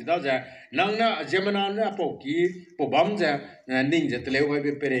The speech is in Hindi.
ji da ja nang na jemana na po ki po bam ja ning je tle hoi be pere